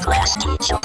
Class teacher.